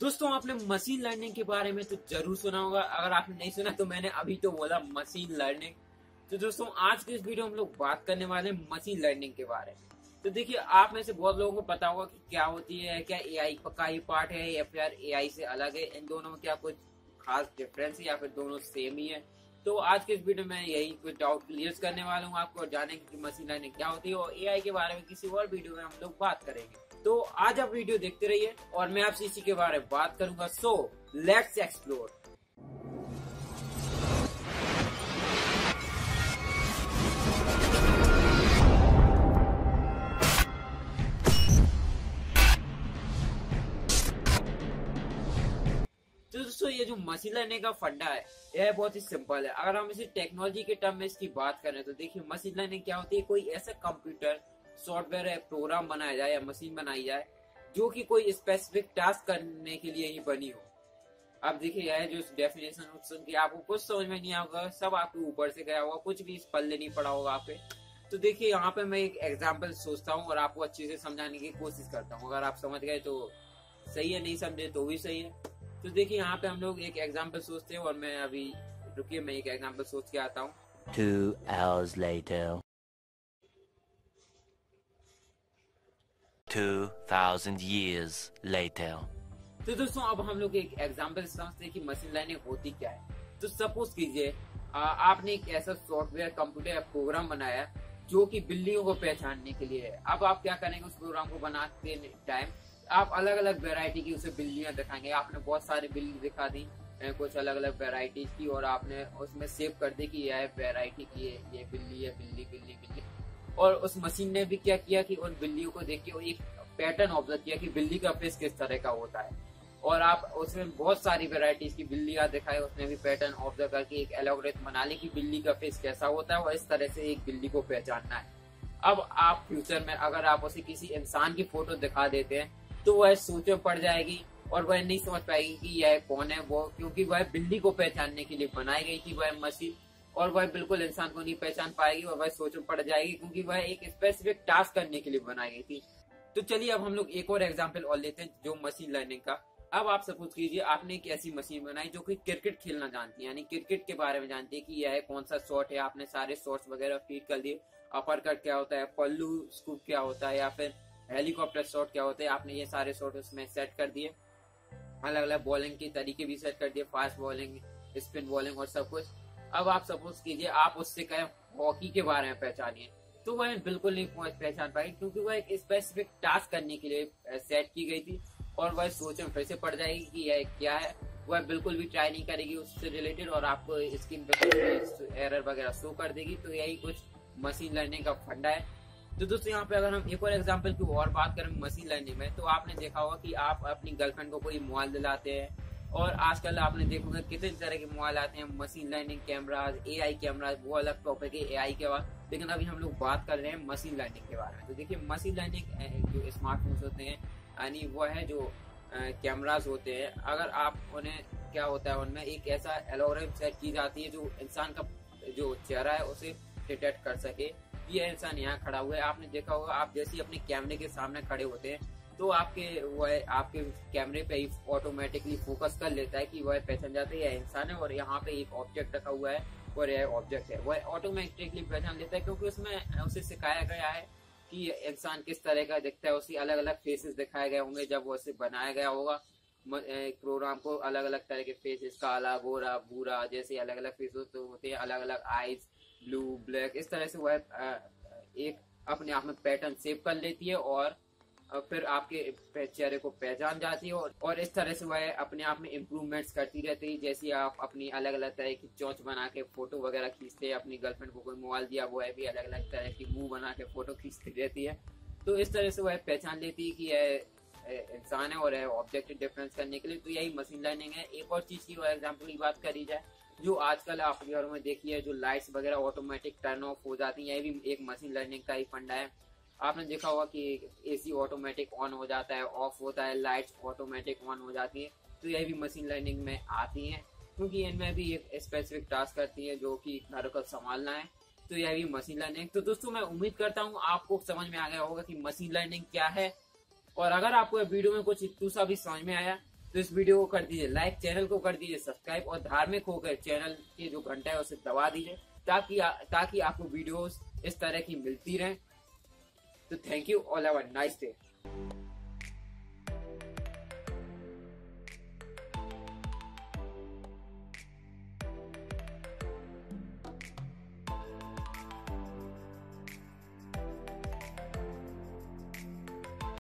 दोस्तों, आपने machine learning के बारे में तो ज़रूर सुना होगा। अगर आपने नहीं सुना तो मैंने अभी तो बोला मशीन लर्निंग तो दोस्तों, आज के इस वीडियो में हम लोग बात करने वाले हैं मशीन लर्निंग के बारे में। तो देखिए, आप में से बहुत लोगों को पता होगा कि क्या होती है, क्या एआई का ही पार्ट है या फिर एआई से अलग है। इन दोनों में क्या कुछ खास डिफरेंस है या फिर दोनों सेम ही है? तो आज के इस वीडियो में यही कुछ डाउट क्लियर करने वाला हूँ आपको जानेंगे कि मशीन लर्निंग क्या होती है और एआई के बारे में किसी और वीडियो में हम लोग बात करेंगे। तो आज आप वीडियो देखते रहिए और मैं आपसे इसी के बारे में बात करूँगा। सो लेट्स एक्सप्लोर तो दोस्तों, ये जो मशीन लर्निंग का फंडा है, यह बहुत ही सिंपल है। अगर हम इसी टेक्नोलॉजी के टर्म में इसकी बात करें तो देखिए मशीन लर्निंग क्या होती है? कोई ऐसा कंप्यूटर सॉफ्टवेयर है, प्रोग्राम बनाया जाए या मशीन बनाई जाए, जो कि कोई स्पेसिफिक टास्क करने के लिए ही बनी हो। अब देखिए, यह जो डेफिनेशन सुन के आपको कुछ समझ में नहीं आएगा, सब आपके ऊपर से गया होगा, कुछ भी इस पल्ले नहीं पड़ा होगा आप तो देखिए, यहाँ पे मैं एक एग्ज़ाम्पल सोचता हूँ और आपको अच्छे से समझाने की कोशिश करता हूँ। अगर आप समझ गए तो सही है, नहीं समझे तो भी सही है। तो देखिए, यहाँ पे हम लोग एक एग्ज़ाम्पल सोचते हैं और मैं अभी, रुकिए, मैं एक एग्ज़ाम्पल सोच के आता हूँ। Two hours later. Two thousand years later. तो दोस्तों, अब हम लोग एक एग्ज़ाम्पल समझते हैं कि मशीन लर्निंग होती क्या है तो सपोज़ कीजिए आपने एक ऐसा सॉफ्टवेयर कंप्यूटर प्रोग्राम बनाया जो कि बिल्लियों को पहचानने के लिए है अब आप क्या करेंगे, उस प्रोग्राम को बनाते टाइम आप अलग अलग वेराइटी की उसे बिल्लियाँ दिखाएँगे आपने बहुत सारी बिल्ली दिखा दी कुछ अलग अलग वेराइटीज की, और आपने उसमें सेव कर दी कि यह वेराइटी की है, ये बिल्ली है, बिल्ली बिल्ली बिल्ली और उस मशीन ने भी क्या किया कि उन बिल्लियों को देख के एक पैटर्न ऑब्ज़र्व किया कि बिल्ली का फेस किस तरह का होता है। और आप उसमें बहुत सारी वेराइटीज की बिल्लियाँ दिखाए उसने भी पैटर्न ऑब्ज़र्व करके एक एलोग्रेथ बना ली कि बिल्ली का फेस कैसा होता है और इस तरह से एक बिल्ली को पहचानना है। अब आप फ्यूचर में अगर आप उसे किसी इंसान की फ़ोटो दिखा देते हैं तो वह सोच पड़ जाएगी और वह नहीं समझ पाएगी कि यह कौन है वो, क्योंकि वह बिल्ली को पहचानने के लिए बनाई गई थी, वह मशीन और वह बिल्कुल इंसान को नहीं पहचान पाएगी और वह सोच में पड़ जाएगी, क्योंकि वह एक स्पेसिफिक टास्क करने के लिए बनाई गई थी। तो चलिए अब हम लोग एक और एग्ज़ाम्पल और लेते हैं, जो मशीन लर्निंग का। अब आप सपोज़ कीजिए, आपने एक ऐसी मशीन बनाई जो कि क्रिकेट खेलना जानती है, यानी क्रिकेट के बारे में जानती है कि यह है, कौन सा शॉट है, आपने सारे शॉट्स वगैरह फ़ीड कर दिए। अपर कट क्या होता है, पल्लू स्कूप क्या होता है, या फिर हेलीकॉप्टर शॉट क्या होता है, आपने ये सारे शॉट उसमें सेट कर दिए। अलग अलग बॉलिंग के तरीके भी सेट कर दिए फास्ट बॉलिंग स्पिन बॉलिंग और सब कुछ। अब आप सपोज़ कीजिए, आप उससे कहें, हॉकी के बारे में पहचानिए। तो वह बिल्कुल नहीं पहचान पाएगी क्योंकि वह एक स्पेसिफिक टास्क करने के लिए सेट की गई थी और वह सोच में फिर से पड़ जाएगी कि यह क्या है। वह बिल्कुल भी ट्राई नहीं करेगी उससे रिलेटेड और आपको स्क्रीन पे एरर वगैरह शो कर देगी। तो यही कुछ मशीन लर्निंग का फंडा है। तो दोस्तों, यहाँ पे अगर हम एक और एग्ज़ाम्पल की और बात करें मशीन लर्निंग में तो आपने देखा होगा कि आप अपनी गर्लफ्रेंड को कोई मोबाइल दिलाते हैं और आजकल आपने देखोगे कितने तरह के मोबाइल आते हैं machine learning cameras AI cameras वो अलग टॉपिक है एआई के बाद। लेकिन अभी हम लोग बात कर रहे हैं मशीन लर्निंग के बारे में। तो देखिए मशीन लर्निंग जो स्मार्टफोन्स होते हैं, यानी वो है जो कैमराज होते हैं। अगर आप उन्हें, क्या होता है उनमें, एक ऐसा एलोग्राम सेट की जाती है जो इंसान का, जो चेहरा है, उसे डिटेक्ट कर सके। ये इंसान यहाँ खड़ा हुआ है। आपने देखा होगा, आप जैसे ही अपने कैमरे के सामने खड़े होते हैं तो आपके, वह आपके कैमरे पे ऑटोमेटिकली फोकस कर लेता है कि वह पहचान जाता है यह इंसान है और यहाँ पे एक ऑब्जेक्ट रखा हुआ है और यह ऑब्जेक्ट है। वह ऑटोमेटिकली पहचान लेता है क्योंकि उसमें, उसे सिखाया गया है कि इंसान किस तरह का दिखता है। उसी अलग अलग फेसेस दिखाए गए होंगे जब वो उसे बनाया गया होगा। प्रोग्राम को अलग अलग तरह के फेसेस काला, गोरा, भूरा जैसे अलग अलग फेसेस तो होते हैं अलग अलग आईज ब्लू ब्लैक इस तरह से वह एक अपने आप में पैटर्न सेव कर लेती है और फिर आपके चेहरे को पहचान जाती है और, इस तरह से वह अपने आप में इम्प्रूवमेंट्स करती रहती है। जैसे आप अपनी अलग अलग तरह की चौच बना के फ़ोटो वगैरह खींचते हैं अपनी गर्लफ्रेंड को कोई मोबाइल दिया वो है भी अलग अलग तरह की मुँह बना के फ़ोटो खींचती रहती है। तो इस तरह से वह पहचान लेती है कि यह इंसान है और ऑब्जेक्ट डिफरेंस करने के लिए। तो यही मशीन लर्निंग है। एक और चीज़ की एग्ज़ाम्पल की बात करी जाए जो आजकल आप घरों में देखिए जो लाइट्स वगैरह ऑटोमेटिक टर्न ऑफ़ हो जाती है यह भी एक मशीन लर्निंग का ही फंडा है। आपने देखा होगा कि एसी ऑटोमेटिक ऑन हो जाता है ऑफ़ होता है लाइट्स ऑटोमेटिक ऑन हो जाती है तो यह भी मशीन लर्निंग में आती है, क्योंकि इनमें भी एक स्पेसिफिक टास्क करती है जो कि घर को संभालना है तो यह भी मशीन लर्निंग तो दोस्तों, मैं उम्मीद करता हूँ आपको समझ में आ गया होगा कि मशीन लर्निंग क्या है, और अगर आपको वीडियो में कुछ इतू सा भी समझ में आया तो इस वीडियो को कर दीजिए लाइक चैनल को कर दीजिए सब्सक्राइब और धार्मिक होकर चैनल के जो घंटा है उसे दबा दीजिए, ताकि ताकि आपको वीडियोस इस तरह की मिलती रहें। So thank you all. Have a nice day.